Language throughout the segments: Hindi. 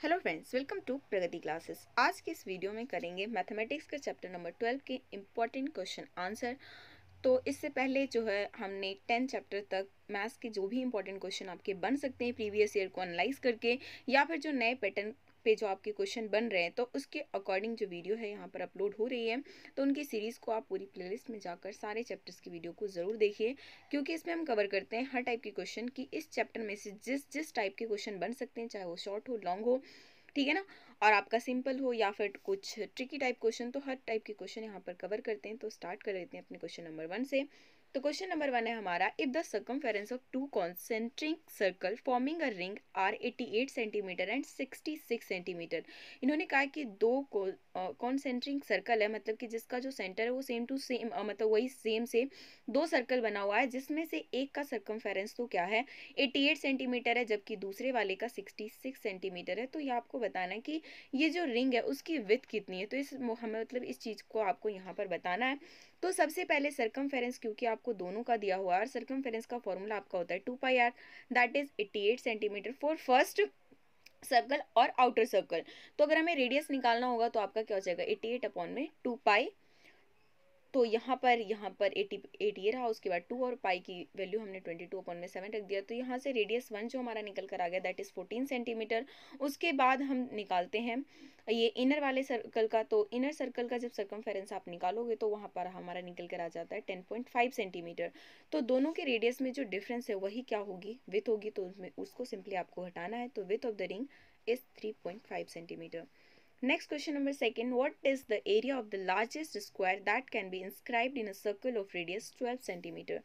Hello friends welcome to Pragati classes आज के इस वीडियो में करेंगे मैथमेटिक्स के चैप्टर नंबर ट्वेल्व के इंपॉर्टेंट क्वेश्चन आंसर तो इससे पहले जो है, हमने टेन चैप्टर तक मैथ्स के जो भी इंपॉर्टेंट क्वेश्चन आपके बन सकते हैं प्रीवियस ईयर को एनालाइज करके, या फिर जो नए पैटर्न पे जो आपके क्वेश्चन बन रहे हैं तो उसके अकॉर्डिंग जो वीडियो है यहाँ पर अपलोड हो रही है। तो उनकी सीरीज़ को आप पूरी प्लेलिस्ट में जाकर सारे चैप्टर्स की वीडियो को ज़रूर देखिए, क्योंकि इसमें हम कवर करते हैं हर टाइप के क्वेश्चन की इस चैप्टर में से जिस जिस टाइप के क्वेश्चन बन सकते हैं, चाहे वो शॉर्ट हो लॉन्ग हो, ठीक है ना? और आपका सिंपल हो या फिर कुछ ट्रिकी टाइप क्वेश्चन तो हर टाइप के क्वेश्चन यहाँ पर कवर करते हैं। तो स्टार्ट कर लेते हैं अपने क्वेश्चन नंबर वन से। तो क्वेश्चन नंबर वन है हमारा if the circumference of two concentric circle forming a ring are 88 centimetre and 66 centimetre इन्होंने कहा कि दो कॉन्सेंट्रिक सर्कल है मतलब कि जिसका जो सेंटर है वो सेम टू सेम मतलब वही सेम से दो सर्कल बना हुआ है, जिसमें से एक का सर्कमफेरेंस तो क्या है? 88 सेंटीमीटर है, जबकि दूसरे वाले का 66 सेंटीमीटर है। तो ये आपको बताना है कि ये जो रिंग है, उसकी विथ कितनी है? तो इस, हमें मतलब इस चीज़ को आपको यहाँ पर बताना है। तो सबसे पहले सर्कमफेरेंस क्योंकि आपको दोनों का दिया हुआ है सर्कम का फॉर्मूला आपका होता है two pi r that is 88 centimetre for first circle और आउटर सर्कल तो अगर हमें रेडियस निकालना होगा तो आपका क्या हो जाएगा? 88 अपॉन में टू पाई तो यहाँ पर यहाँ पर एटी एट ये रहा, उसके बाद टू और पाई की वैल्यू हमने ट्वेंटी टू अपॉन में सेवन रख दिया। तो यहाँ से रेडियस वन जो हमारा निकल कर आ गया दैट इज़ फोर्टीन सेंटीमीटर उसके बाद हम निकालते हैं ये इनर वाले सर्कल का। तो इनर सर्कल का जब सर्कमफेरेंस आप निकालोगे तो वहाँ पर हमारा निकल कर आ जाता है टेन पॉइंट फाइव सेंटीमीटर तो दोनों के रेडियस में जो डिफरेंस है, वही क्या होगी? विथ होगी तो उसमें, उसको सिंपली आपको हटाना है। तो width of the ring is three point five centimetre Next question number second. What is the area of the largest square that can be inscribed in a circle of radius 12 centimeter?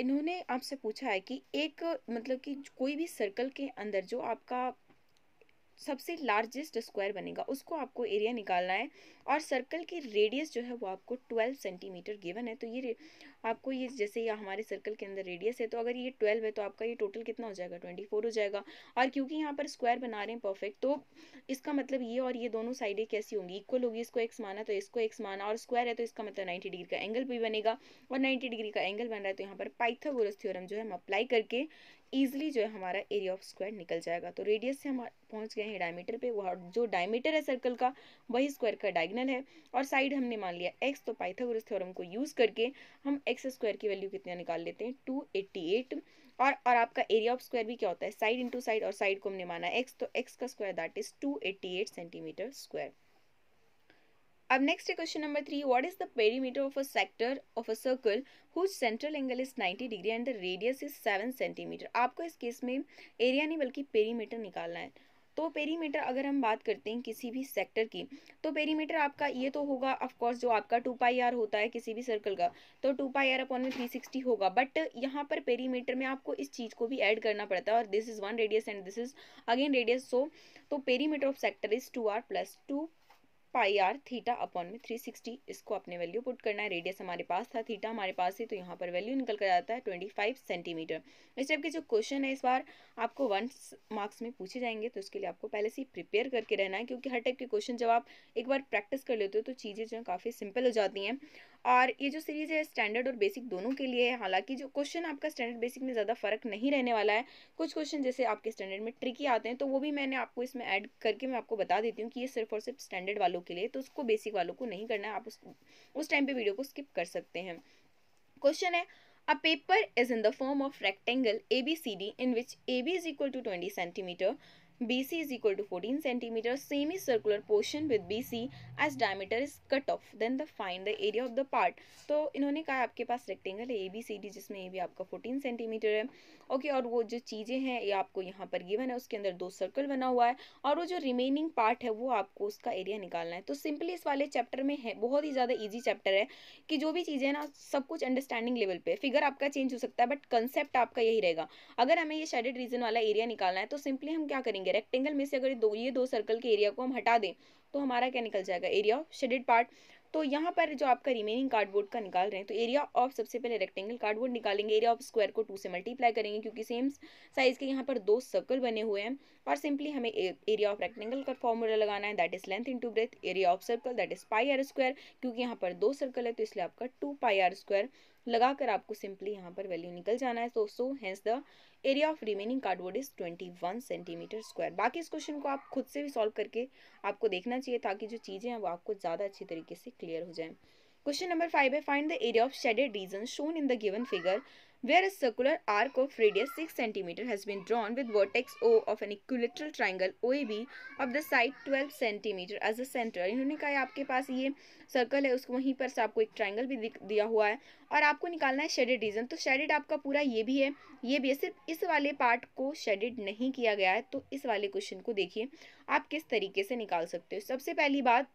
इन्होंने आपसे पूछा है कि एक मतलब कि कोई भी सर्कल के अंदर जो आपका सबसे लार्जेस्ट स्क्वायर बनेगा। उसको आपको एरिया निकालना है और सर्कल की रेडियस जो है वो आपको 12 सेंटीमीटर गिवन है। तो ये आपको ये जैसे ये हमारे सर्कल के अंदर रेडियस है तो अगर ये 12 है तो आपका ये टोटल कितना हो जाएगा? 24 हो जाएगा। और क्योंकि यहाँ पर स्क्वायर बना रहे हैं परफेक्ट तो इसका मतलब ये और ये दोनों साइडें कैसी होंगी? इक्वल होगी, इसको एक्स माना तो इसको एक्स माना, और स्क्वायर है तो इसका मतलब नाइन्टी डिग्री का एंगल भी बनेगा। और नाइन्टी डिग्री का एंगल बन रहा है तो यहाँ पर पाइथागोरस थ्योरम जो है हम अप्लाई करके ईजिली जो है हमारा एरिया ऑफ़ स्क्वायर निकल जाएगा। तो रेडियस से हम पहुँच गए हैं डायमीटर पे। वह जो डायमीटर है सर्कल का, वही स्क्वायर का डायगनल है। और साइड हमने मान लिया एक्स तो पाइथागोरस थ्योरम को यूज़ करके हम एक्स स्क्वायर की वैल्यू कितना निकाल लेते हैं? टू एट्टी एट और और आपका एरिया ऑफ़ स्क्वायर भी क्या होता है? साइड इंटू साइड और साइड को हमने माना एक्स तो एक्स का square that is two eighty eight centimetre square अब नेक्स्ट है question number three what is the perimeter of a sector of a circle whose central angle is 90 degree and the radius is 7 centimetre आपको इस केस में एरिया नहीं बल्कि पेरीमीटर निकालना है। तो पेरीमीटर अगर हम बात करते हैं किसी भी सेक्टर की तो पेरीमीटर आपका ये तो होगा ऑफ़ कोर्स जो आपका टू पाई आर होता है किसी भी सर्कल का तो टू पाई आर अपॉन में थ्री सिक्सटी होगा। बट यहाँ पर पेरीमीटर में आपको इस चीज़ को भी ऐड करना पड़ता है और this is one radius and this is again radius so तो perimeter of sector is two r plus two pi r theta upon में 360 इसको अपने वैल्यू पुट करना है। रेडियस हमारे पास था थीटा हमारे पास है तो यहाँ पर वैल्यू निकल कर जाता है 25 सेंटीमीटर इस टाइप के जो क्वेश्चन है इस बार, आपको वन मार्क्स में पूछे जाएँगे तो उसके लिए आपको पहले से ही प्रिपेयर करके रहना है, क्योंकि हर टाइप के क्वेश्चन जब आप एक बार प्रैक्टिस कर लेते हो तो चीज़ें जो है काफ़ी सिंपल हो जाती हैं। और ये जो सीरीज़ है स्टैंडर्ड और बेसिक दोनों के लिए है। हालाँकि जो क्वेश्चन आपका स्टैंडर्ड बेसिक में ज़्यादा फ़र्क नहीं रहने वाला है, कुछ क्वेश्चन जैसे आपके स्टैंडर्ड में ट्रिकी आते हैं तो वो भी मैंने आपको इसमें ऐड करके मैं आपको बता देती हूँ कि ये सिर्फ़ और सिर्फ़ स्टैंडर्ड वालों के लिए तो उसको बेसिक वालों को नहीं करना है। आप उस उस टाइम पे वीडियो को स्किप कर सकते हैं। क्वेश्चन है a paper is in the form of rectangle A B C D in which A B is BC is equal to 14 centimeter semi-circular portion with BC as diameter is cut off then the find the area of the part. तो इन्होंने कहा आपके पास रेक्टेंगल है ए बी सी डी जिसमें ए बी आपका 14 सेंटीमीटर है। ओके okay, और वो जो चीज़ें हैं ये आपको यहाँ पर गिवन है उसके अंदर दो सर्कल बना हुआ है। और वो जो रिमेनिंग पार्ट है वो आपको उसका एरिया निकालना है। तो सिंपली इस वाले चैप्टर में है बहुत ही ज़्यादा ईजी चैप्टर है कि जो भी चीज़ें ना सब कुछ अंडरस्टैंडिंग लेवल पे फिगर आपका चेंज हो सकता है बट कंसेप्ट आपका यही रहेगा। अगर हमें ये शेडेड रीजन वाला एरिया निकालना है तो सिंपली हम क्या करेंगे? रेक्टेंगल में से अगर दो, ये दो सर्कल के एरिया को हम हटा दें तो हमारा क्या निकल जाएगा? एरिया ऑफ़ शेडेड पार्ट तो यहाँ पर जो आपका रिमेनिंग कार्डबोर्ड का निकाल रहे हैं तो एरिया ऑफ़ सबसे पहले रेक्टेंगल कार्डबोर्ड निकालेंगे। एरिया ऑफ़ स्क्वायर को टू से मल्टीप्लाई करेंगे, क्योंकि सेम साइज़ के यहाँ पर दो सर्कल बने हुए हैं। और सिंपली हमें एरिया ऑफ़ रेक्टेंगल का फॉर्मूला लगाना है that is length into breadth area of circle that is pi r square क्योंकि यहाँ पर दो सर्कल है तो इसलिए आपका टू पाई आर स्क्वायर लगाकर आपको सिंपली यहाँ पर वैल्यू निकल जाना है तो so hence the area of remaining cardboard is 21 centimetre square बाकी इस क्वेश्चन को आप खुद से भी सॉल्व करके आपको देखना चाहिए, ताकि जो चीज़ें हैं वो आपको ज़्यादा अच्छी तरीके से क्लियर हो जाए। क्वेश्चन नंबर फाइव है find the area of shaded region shown in the given figure where a circular arc of radius 6 cm has been drawn with vertex O of an equilateral triangle OAB of the side 12 cm as a center इन्होंने कहा है, आपके पास ये सर्कल है, उसको वहीं पर से आपको एक ट्राइंगल भी दिया हुआ है और आपको निकालना है शेडेड रीजन तो शेडेड आपका पूरा ये भी है, ये भी है, सिर्फ़ इस वाले पार्ट को शेडेड नहीं किया गया है तो इस वाले क्वेश्चन को देखिए, आप किस तरीके से निकाल सकते हो। सबसे पहली बात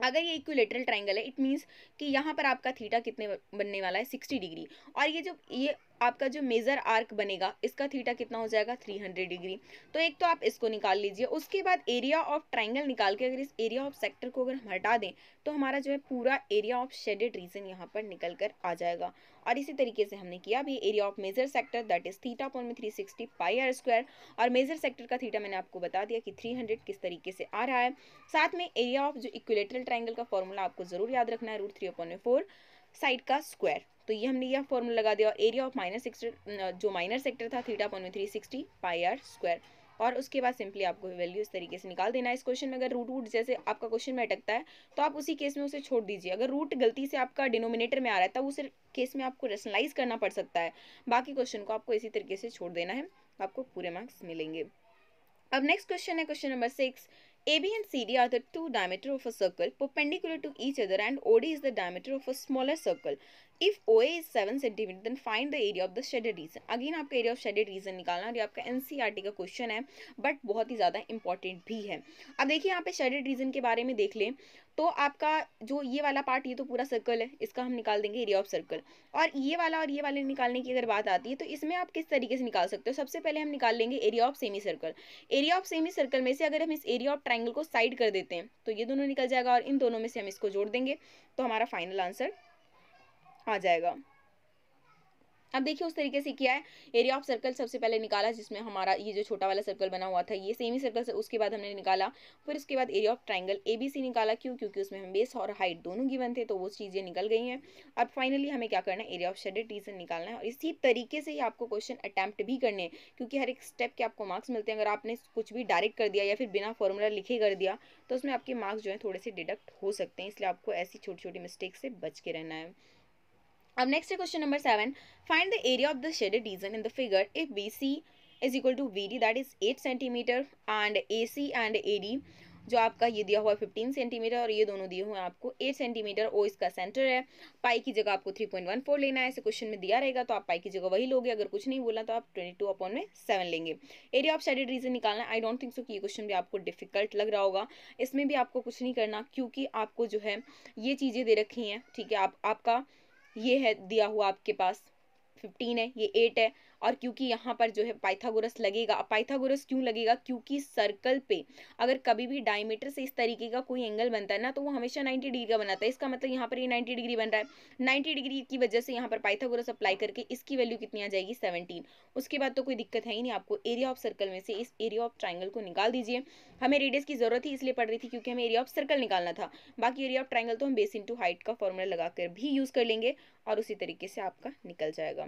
अगर ये इक्विलेटरल ट्राइंगल है इट मीन्स कि यहाँ पर आपका थीटा कितने बनने वाला है? सिक्सटी डिग्री और ये जो, ये आपका जो मेजर आर्क बनेगा, इसका थीटा कितना हो जाएगा? 300 डिग्री। तो एक तो आप इसको निकाल लीजिए। उसके बाद एरिया ऑफ़ ट्राइंगल निकाल के अगर इस एरिया ऑफ़ सेक्टर को अगर हम हटा दें तो हमारा जो है पूरा एरिया ऑफ़ शेडेड रीजन यहाँ पर निकल कर आ जाएगा। और इसी तरीके से हमने किया भी area of major sector that is theta point में three sixty pi r square और मेजर सेक्टर का थीटा मैंने आपको बता दिया कि थ्री हंड्रेड किस तरीके से आ रहा है। साथ में एरिया ऑफ़ जो इक्विलेटरल ट्राइंगल का फॉर्मूला आपको ज़रूर याद रखना है root three upon four side का स्क्वायर। तो ये हमने यह फॉर्मूला लगा दिया और एरिया ऑफ़ माइनर सेक्टर जो माइनर सेक्टर था theta point three sixty pi r square और उसके बाद सिंपली आपको वैल्यू इस तरीके से निकाल देना है इस क्वेश्चन में। अगर रूट रूट जैसे आपका क्वेश्चन में अटकता है तो आप उसी केस में उसे छोड़ दीजिए। अगर रूट गलती से आपका डिनोमिनेटर में आ रहा है, तब उस केस में आपको रेशनलाइज करना पड़ सकता है। बाकी क्वेश्चन को आपको इसी तरीके से छोड़ देना है। आपको पूरे मार्क्स मिलेंगे। अब नेक्स्ट क्वेश्चन है question number six AB and CD are the two diameter of a circle perpendicular to each other and OD is the diameter of a smaller circle. If OA is 7 cm then find the area of the shaded region again आपका एरिया ऑफ़ शेडेड रीजन निकालना और ये आपका NCERT का क्वेश्चन है बट बहुत ही ज़्यादा इंपॉर्टेंट भी है। अब देखिए, यहाँ पे shaded region के बारे में देख लें तो आपका जो ये वाला पार्ट ये तो पूरा सर्कल है, इसका हम निकाल देंगे एरिया ऑफ़ सर्कल और ये वाला और ये वाले निकालने की अगर बात आती है तो इसमें आप किस तरीके से निकाल सकते हो? सबसे पहले हम निकाल लेंगे area of semi circle area of semi circle में से अगर हम इस एरिया ऑफ़ ट्राइंगल को साइड कर देते हैं तो ये दोनों निकल जाएगा और इन दोनों में से हम इसको जोड़ देंगे। तो हमारा फाइनल आंसर आ जाएगा। अब देखिए उस तरीके से किया है। एरिया ऑफ़ सर्कल सबसे पहले निकाला, जिसमें हमारा ये जो छोटा वाला सर्कल बना हुआ था, ये सेमी सर्कल से उसके बाद हमने निकाला। फिर उसके बाद area of triangle A B C निकाला, क्यों? क्योंकि उसमें हम बेस और हाइट दोनों गिवन थे तो वो चीज़ें निकल गई हैं। अब फाइनली हमें क्या करना है? एरिया ऑफ़ शेडेड रीजन निकालना है। और इसी तरीके से ही आपको क्वेश्चन अटैम्प्ट भी करने हैं, क्योंकि हर एक स्टेप के आपको मार्क्स मिलते हैं। अगर आपने कुछ भी डायरेक्ट कर दिया या फिर बिना फॉर्मूला लिखे कर दिया तो उसमें आपके मार्क्स जो है थोड़े से डिडक्ट हो सकते हैं। इसलिए आपको ऐसी छोटी छोटी मिस्टेक से बच के रहना है। अब नेक्स्ट है question number seven find the area of the shaded region in the figure if B C is equal to V D that is eight centimetre and A C and A D जो आपका ये दिया हुआ है फिफ्टीन सेंटीमीटर और ये दोनों दिए हुए हैं आपको एट सेंटीमीटर ओ इसका सेंटर है। पाई की जगह आपको थ्री पॉइंट वन फोर लेना है, ऐसे क्वेश्चन में दिया रहेगा तो आप पाई की जगह वही लोगे, अगर कुछ नहीं बोला तो आप ट्वेंटी टू अपॉन में सेवन लेंगे। एरिया ऑफ़ शेडेड रीजन निकालना आई डोंट थिंक सो कि ये क्वेश्चन भी आपको डिफ़िकल्ट लग रहा होगा। इसमें भी आपको कुछ नहीं करना, क्योंकि आपको जो है ये चीज़ें दे रखी हैं, ठीक है, आप, आपका ये है दिया हुआ आपके पास। फिफ्टीन है, ये एट है और क्योंकि यहाँ पर जो है पाइथागोरस लगेगा। पाइथागोरस क्यों लगेगा? क्योंकि सर्कल पे अगर कभी भी डायमीटर से इस तरीके का कोई एंगल बनता है ना तो वो हमेशा 90 डिग्री का बनाता है। इसका मतलब यहाँ पर ये 90 डिग्री बन रहा है। 90 डिग्री की वजह से यहाँ पर पाइथागोरस अप्लाई करके इसकी वैल्यू कितनी आ जाएगी? सेवनटीन उसके बाद तो कोई दिक्कत है ही नहीं। आपको एरिया ऑफ़ सर्कल में से इस एरिया ऑफ़ ट्राइंगल को निकाल दीजिए। हमें रेडियस की ज़रूरत ही इसलिए पड़ रही थी क्योंकि हमें एरिया ऑफ़ सर्कल निकालना था। बाकी एरिया ऑफ़ ट्राइंगल तो हम बेस इंटू हाइट का फॉर्मूला लगाकर भी यूज़ कर लेंगे। और उसी तरीके से आपका निकल जाएगा।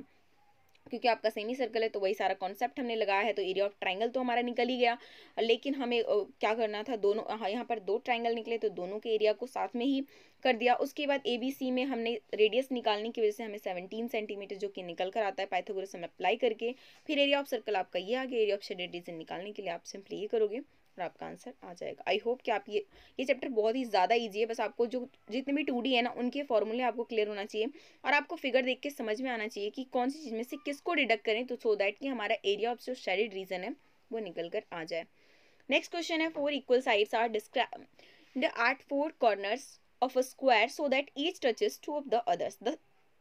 क्योंकि आपका सेमी सर्कल है तो वही सारा कॉन्सेप्ट हमने लगाया है तो एरिया ऑफ़ ट्राइंगल तो हमारा निकल ही गया। लेकिन हमें क्या करना था? दोनों हाँ यहाँ पर दो ट्राइंगल निकले तो दोनों के एरिया को साथ में ही कर दिया। उसके बाद ए बी सी में हमने रेडियस निकालने की वजह से हमें सेवनटीन सेंटीमीटर जो कि निकल कर आता है पाइथागोरस हम अप्लाई करके, फिर एरिया ऑफ़ सर्कल आपका ये आ गया एरिया ऑफ़ शेडेड रीजन निकालने के लिए आप सिंपली ये करोगे। और आपका आंसर आ जाएगा। आई होप कि आप ये ये चैप्टर बहुत ही ज़्यादा ईजी है। बस आपको जो, जितने भी टू है ना, उनके फॉर्मूले आपको क्लियर होना चाहिए और आपको फिगर देख के समझ में आना चाहिए कि कौन सी चीज़ में से किसको डिडक्ट करें तो सो दैट कि हमारा एरिया ऑफ़ जो शेरिड रीजन है, वो निकल कर आ जाए। नेक्स्ट क्वेश्चन है four equal sides are describe at four corners of a square so that each touches two of the others. The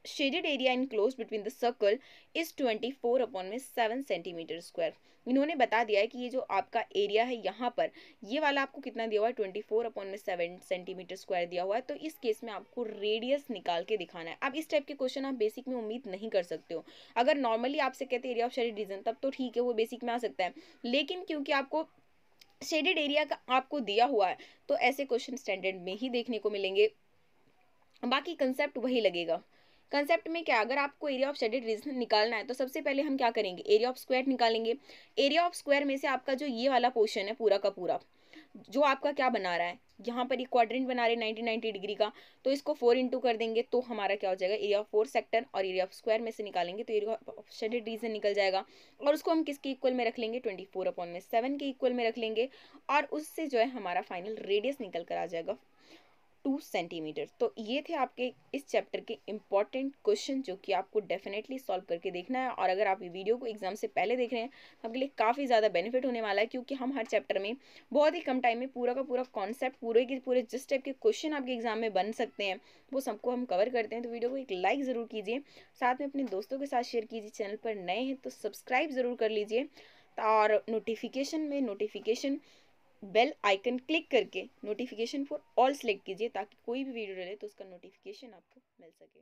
shaded area enclosed between the circle is 24 upon में 7 सेंटीमीटर स्क्वायर इन्होंने बता दिया है कि ये जो आपका एरिया है यहाँ पर, ये वाला आपको कितना दिया हुआ है? 24 अपॉन में 7 सेंटीमीटर स्क्वायर दिया हुआ है। तो इस केस में आपको रेडियस निकाल के दिखाना है। अब इस टाइप के क्वेश्चन आप बेसिक में उम्मीद नहीं कर सकते हो। अगर नॉर्मली आपसे कहते एरिया ऑफ़ शेडेड रीजन तब तो ठीक है, वो बेसिक में आ सकता है। लेकिन क्योंकि आपको शेडेड एरिया का आपको दिया हुआ है तो ऐसे क्वेश्चन स्टैंडर्ड में ही देखने को मिलेंगे। बाकी कंसेप्ट वही लगेगा। कंसेप्ट में क्या, अगर आपको एरिया ऑफ़ शेडेड रीजन निकालना है तो सबसे पहले हम क्या करेंगे? एरिया ऑफ़ स्क्वायर निकालेंगे। एरिया ऑफ़ स्क्वायर में से आपका जो ये वाला पोर्शन है, पूरा का पूरा, जो आपका क्या बना रहा है? यहाँ पर एक क्वाड्रेंट बना रहे नाइनटी नाइनटी डिग्री का तो इसको फोर इंटू कर देंगे तो हमारा क्या हो जाएगा? एरिया ऑफ़ फोर सेक्टर और एरिया ऑफ़ स्क्वायर में से निकालेंगे तो एरिया ऑफ़ शेडेड रीजन निकल जाएगा। और उसको हम किसके इक्वल में रख लेंगे? ट्वेंटी फोर अपॉन में सेवन के इक्वल में रख लेंगे। और उससे जो है, हमारा फाइनल रेडियस निकल कर आ जाएगा टू सेंटीमीटर तो ये थे आपके इस चैप्टर के इंपॉर्टेंट क्वेश्चन जो कि आपको डेफिनेटली सॉल्व करके देखना है। और अगर आप ये वीडियो को एग्ज़ाम से पहले देख रहे हैं तो आपके लिए काफ़ी ज़्यादा बेनिफिट होने वाला है, क्योंकि हम हर चैप्टर में बहुत ही कम टाइम में पूरा का पूरा कॉन्सेप्ट पूरे के पूरे जिस टाइप के क्वेश्चन आपके एग्ज़ाम में बन सकते हैं, वो सबको हम कवर करते हैं। तो वीडियो को एक लाइक ज़रूर कीजिए, साथ में अपने दोस्तों के साथ शेयर कीजिए। चैनल पर नए हैं तो सब्सक्राइब ज़रूर कर लीजिए। और नोटिफिकेशन में नोटिफिकेशन बेल आइकन क्लिक करके नोटिफिकेशन फॉर ऑल सेलेक्ट कीजिए ताकि कोई भी वीडियो डले तो उसका नोटिफिकेशन आपको मिल सके।